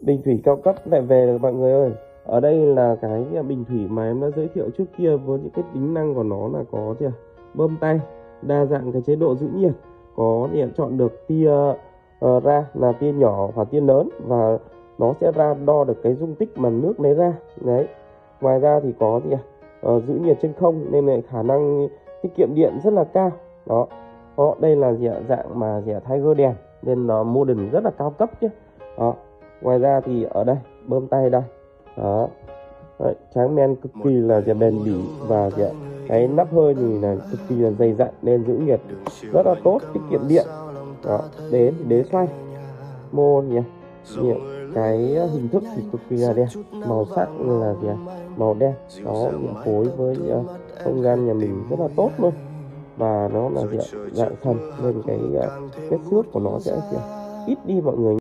bình thủy cao cấp lại về rồi mọi người ơi. Ở đây là cái bình thủy mà em đã giới thiệu trước kia với những cái tính năng của nó là có chưa bơm tay đa dạng cái chế độ giữ nhiệt có điện chọn được tia uh, ra là tia nhỏ hoặc tia lớn và nó sẽ ra đo được cái dung tích mà nước lấy ra. Đấy. Ngoài ra thì có gì uh, giữ nhiệt trên không nên là khả năng tiết kiệm điện rất là cao. Đó. Đó đây là gì ạ? Dạng mà gì ạ? Tiger đèn. Nên nó modern rất là cao cấp chứ đó ngoài ra thì ở đây bơm tay đây. Đó. Đấy, tráng men cực kỳ là bền bỉ và kìa, cái nắp hơi thì là cực kỳ là dày dặn nên giữ nhiệt rất là tốt tiết kiệm điện. Đó đến thì đế xoay. Mô nhỉ? Nhỉ cái hình thức thì cực kỳ là đẹp. Màu sắc là gì màu đen. Đó phối với uh, không gian nhà mình rất là tốt luôn. Và nó là dạng, dạng thần. Nên cái ờ, uh, cái xước của nó sẽ kìa, ít đi mọi người